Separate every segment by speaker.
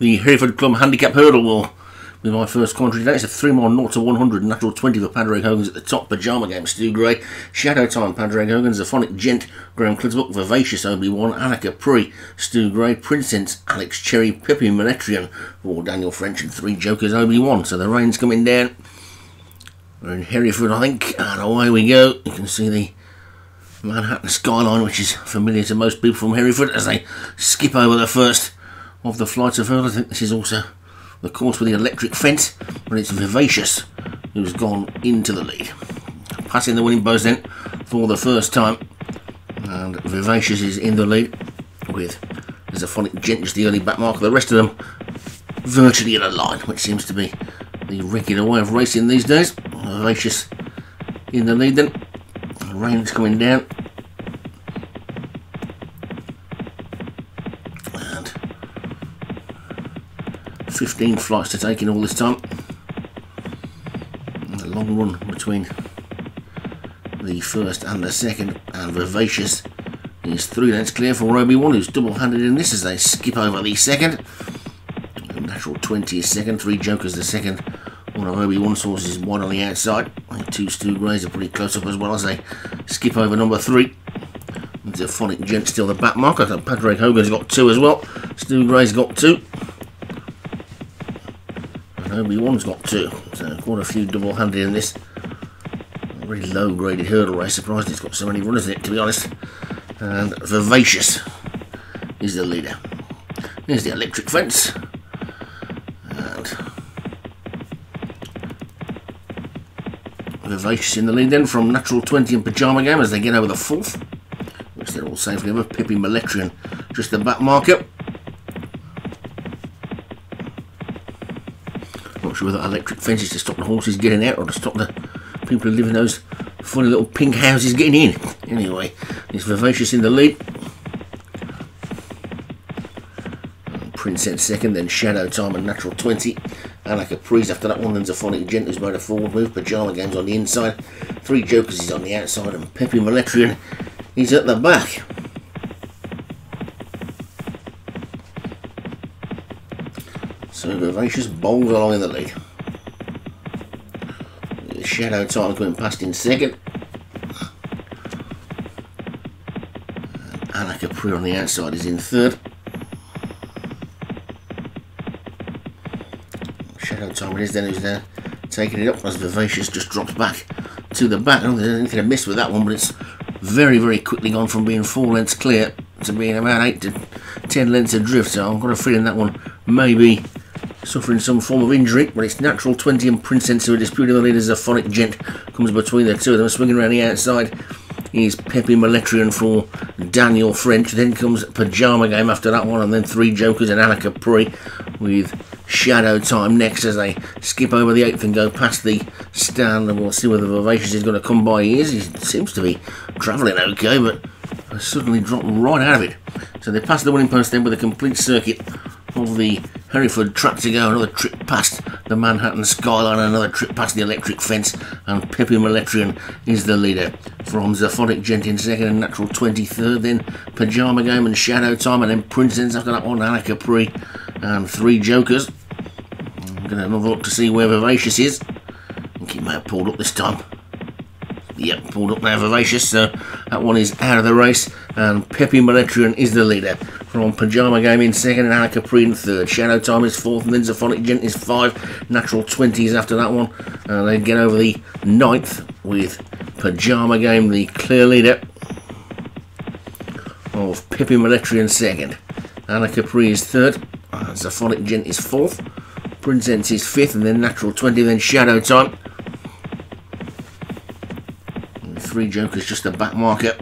Speaker 1: the Hereford Club Handicap Hurdle War with my first commentary today. It's a 3 mile 0 to 100 natural 20 for Padraig Hogan's at the top. Pyjama Game, Stu Gray. Shadow Time, Padraig Hogan's. Zaphonic Gent, Graham Clutterbuck. Vivacious, Obi-Wan. Anna Capri, Stu Gray. Princess, Alex Cherry. Peppy Moletrian for Daniel French. And three Jokers, Obi-Wan. So the rain's coming down. We're in Hereford, I think. And away we go. You can see the Manhattan skyline, which is familiar to most people from Hereford, as they skip over the first of the flights of hurdles. I think this is also the course with the electric fence, but it's Vivacious who's gone into the lead. Passing the winning post then for the first time, and Vivacious is in the lead with there's a gent just the early back mark. The rest of them virtually in a line, which seems to be the regular way of racing these days. Vivacious in the lead then. The rain's coming down. 15 flights to take in all this time. And a long run between the first and the second. And Vivacious is three lengths clear for Roby One, who's double handed in this as they skip over the second. Natural 20 is second, three Jokers the second. One of Obi One sources one on the outside. Two Stu Greys are pretty close up as well as they skip over number three. Zaphonic Gent still the back marker. Padraig Hogan's got two as well. Stu Gray's got two. And Obi One's got two. So quite a few double handed in this really low graded hurdle race. Surprised it's got so many runners in it to be honest. And Vivacious is the leader. Here's the electric fence. And Vivacious in the lead then from Natural 20 and Pyjama Game as they get over the fourth, which they're all safely over. Peppy Moletrian just the back marker. Sure whether electric fences to stop the horses getting out or to stop the people who live in those funny little pink houses getting in. Anyway, he's Vivacious in the lead. Prince Princess second, then Shadow Time and Natural 20. Anna Capri's after that one, then Zaphonic Gent who's made a forward move. Pyjama Game's on the inside. Three Jokers is on the outside, and Peppy Moletrian is at the back. So Vivacious bowls along in the lead. Shadow Time coming past in second. Anna Capri on the outside is in third. Shadow Time is then who's there taking it up as Vivacious just drops back to the back. I don't think there's anything to miss with that one, but it's very, very quickly gone from being four lengths clear to being about eight to ten lengths adrift. So I've got a feeling that one may be suffering some form of injury, but it's natural 20 and Princess who are disputing the leaders. phonic Gent comes between the two of them, swinging around the outside. Is Peppy Moletrian for Daniel French. Then comes Pyjama Game after that one, and then three Jokers and Anna Capri with Shadow Time next as they skip over the eighth and go past the stand. And we'll see whether Vivacious is going to come by. He is. He seems to be travelling okay, but suddenly dropped right out of it. So they pass the winning post then with a complete circuit of the Hereford track to go. Another trip past the Manhattan skyline, another trip past the electric fence, and Peppy Moletrian is the leader. From Zaphonic Gent in second and Natural 23rd, then Pyjama Game and Shadow Time, and then Princess after that one, Anna Capri, and three Jokers. I'm going to have a look to see where Vivacious is. I think he may have pulled up this time. Yep, pulled up now Vivacious, so that one is out of the race, and Peppy Moletrian is the leader. From Pyjama Game in second, and Anna Capri in third. Shadow Time is fourth, and then Zaphonic Gent is five. Natural 20s after that one. And they get over the ninth with Pyjama Game, the clear leader of Peppy Moletrian second. Anna Capri is third. Uh, Zaphonic Gent is fourth. Princess is fifth, and then Natural 20, then Shadow Time. Three Jokers just a back marker.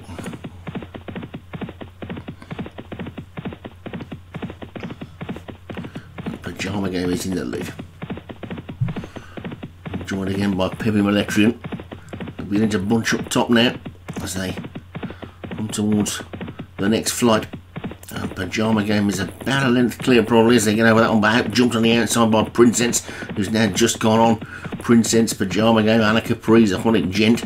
Speaker 1: Pyjama Game is in the lead. Joined again by Peppy Moletrian. They're to bunch up top now as they come towards the next flight. Uh, Pyjama Game is about a length clear probably as they get over that one back. Jumped on the outside by Princess, who's now just gone on. Princess, Pyjama Game, Anna Capri, Zaphonic Gent.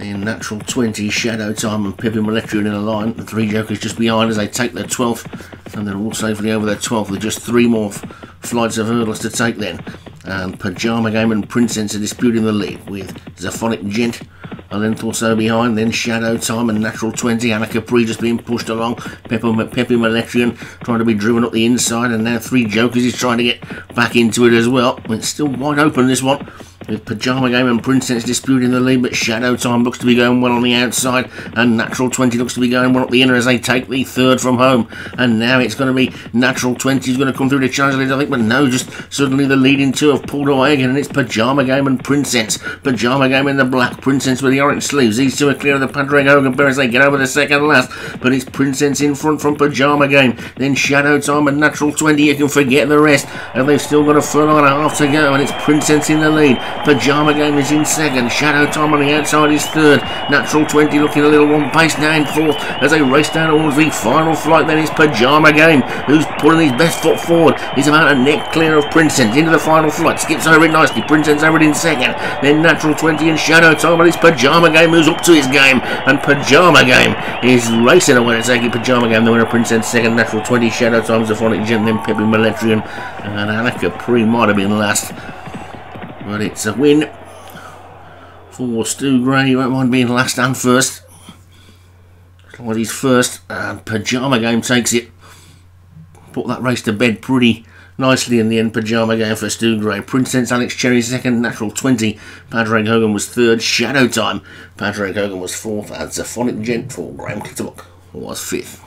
Speaker 1: Then Natural 20, Shadow Time and Peppy Moletrian in a line. The three jokers just behind as they take their 12th and they're all safely over their 12th with just three more flights of hurdles to take then. And Pajama Game and Princess are disputing the lead with Zaphonic Gent a length or so behind, then Shadow Time and Natural 20, Anna Capri just being pushed along, Pepe, Pepe trying to be driven up the inside, and now Three Jokers is trying to get back into it as well. It's still wide open this one with Pajama Game and Princess disputing the lead, but Shadow Time looks to be going well on the outside, and Natural 20 looks to be going well up the inner as they take the third from home. And now it's going to be Natural 20 is going to come through to challenge the lead, I think, but no, just suddenly the leading two have pulled away again, and it's Pajama Game and Princess. Pajama Game in the black, Princess with the orange sleeves. These two are clear of the Padraig Hogan pair as they get over the second last, but it's Princess in front from Pajama Game, then Shadow Time and Natural 20. You can forget the rest, and they've still got a furlong and a half to go, and it's Princess in the lead. Pajama Game is in second. Shadow Time on the outside is third. Natural 20 looking a little one pace now in fourth as they race down towards the final flight. Then it's Pajama Game who's putting his best foot forward. He's about a neck clear of Princess into the final flight. Skips over it nicely. Princess over it in second. Then Natural 20 and Shadow Time. But it's Pajama Game who's up to his game. And Pajama Game is racing away to take. Pajama Game, the winner, Princess second. Natural 20, Shadow Time's Time, Zaphonic Gent, then Peppy Moletrian. And Anna Capri might have been last. But it's a win for Stu Gray. You won't mind being last and first. He's first, and Pajama Game takes it. Put that race to bed pretty nicely in the end. Pajama Game for Stu Gray. Princess Alex Cherry second, Natural 20. Padraig Hogan was third. Shadow Time. Padraig Hogan was fourth. And Zaphonic Gent for Graham Clutterbuck was fifth.